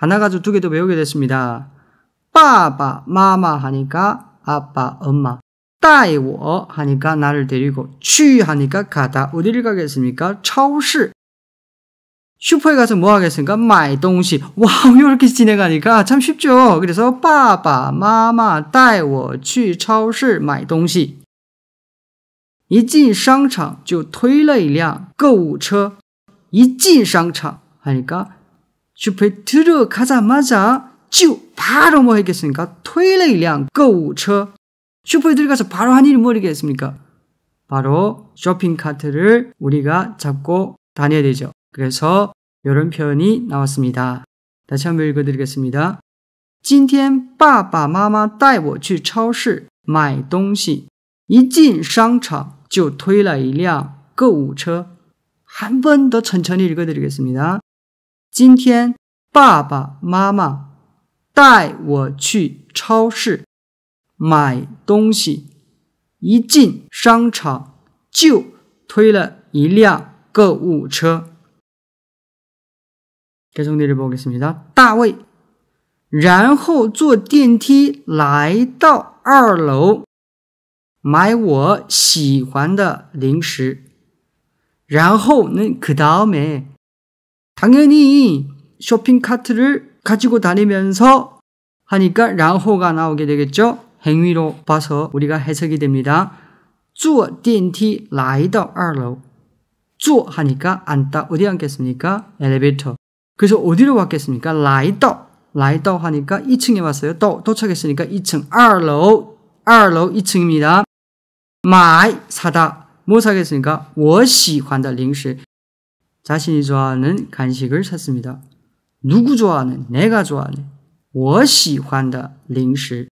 하나 가지고 두 개 더 배우게 됐습니다. 빠바, 마마 하니까 아빠, 엄마. 따이워 하니까 나를 데리고 취 하니까 가다. 어디를 가겠습니까?超市. 슈퍼에 가서 뭐 하겠습니까? 买东西. 와우, 이렇게 진행하니까 참 쉽죠? 그래서 빠바, 마마, 带我去超市买东西.一进商场就推了一辆购物车.一进商场하니까 슈퍼에 들어가자마자 쭉 바로 뭐 했겠습니까? 토일레이량购物车 슈퍼에 들어가서 바로 한 일이 뭐겠습니까? 바로 쇼핑 카트를 우리가 잡고 다녀야 되죠. 그래서 이런 표현이 나왔습니다. 다시 한번 읽어드리겠습니다. 今天爸爸妈妈带我去超市买东西一进商场就推了一辆购物车한 번 더 천천히 읽어드리겠습니다. 今天爸爸妈妈带我去超市买东西，一进商场就推了一辆购物车。계속내려보겠습니다大卫，然后坐电梯来到二楼，买我喜欢的零食。然后는그다음에 당연히 쇼핑 카트를 가지고 다니면서 하니까 랑호가 나오게 되겠죠. 행위로 봐서 우리가 해석이 됩니다. 坐电梯来到二楼.坐 하니까 앉다 어디 앉겠습니까? 엘리베이터. 그래서 어디로 왔겠습니까? 来到.来到 하니까 2층에 왔어요. 또 도착했으니까 2층. 2楼. 2楼 2층입니다. 买 사다. 뭐 사겠습니까? 我喜欢的零食. 자신이 좋아하는 간식을 샀습니다. 누구 좋아하는? 내가 좋아하는. 我喜欢的零食.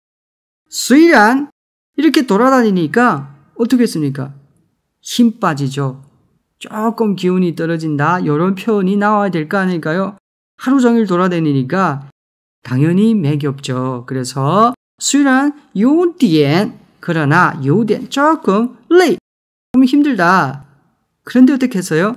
虽然 이렇게 돌아다니니까 어떻게 했습니까? 힘 빠지죠. 조금 기운이 떨어진다. 이런 표현이 나와야 될 거 아닐까요? 하루 종일 돌아다니니까 당연히 맥이 없죠. 그래서 虽然有点 그러나 有点 조금 累 좀 힘들다. 그런데 어떻게 했어요?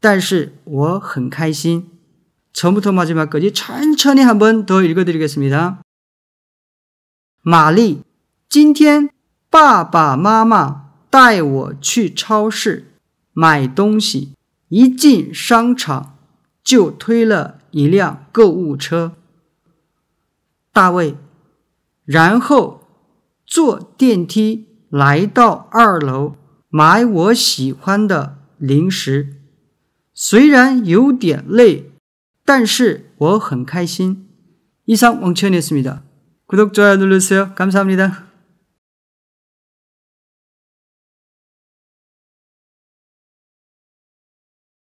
但是我很开心。 처음부터 마지막까지 천천히 한번 더 읽어드리겠습니다. 마리, 今天爸爸妈妈带我去超市买东西，一进商场就推了一辆购物车。大卫，然后坐电梯来到二楼，买我喜欢的零食。 虽然有点累。 但是我很开心。이상 왕천이었습니다. 구독, 좋아요 눌러주세요. 감사합니다.